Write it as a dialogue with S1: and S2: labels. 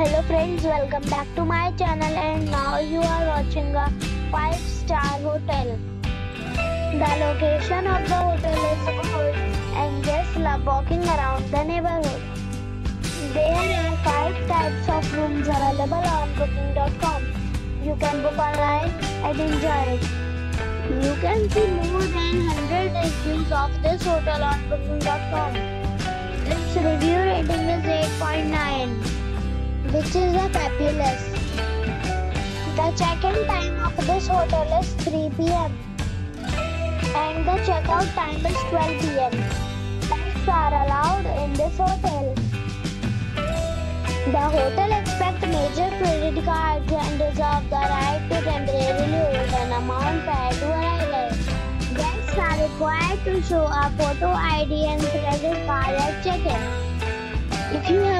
S1: Hello friends, welcome back to my channel and now you are watching a 5 star hotel. The location of the hotel is good and guests love walking around the neighborhood. There are 5 types of rooms available on booking.com. You can book online and enjoy it. You can see more than 100 reviews of this hotel on booking.com. Its review rating is 8.9 which is a fabulous. The check-in time of this hotel is 3 p.m. and the check-out time is 12 p.m. Pets are allowed in this hotel. The hotel accepts major credit cards and reserves the right to temporarily hold an amount prior to arrival. Guests are required to show a photo ID and credit card at check-in. If you have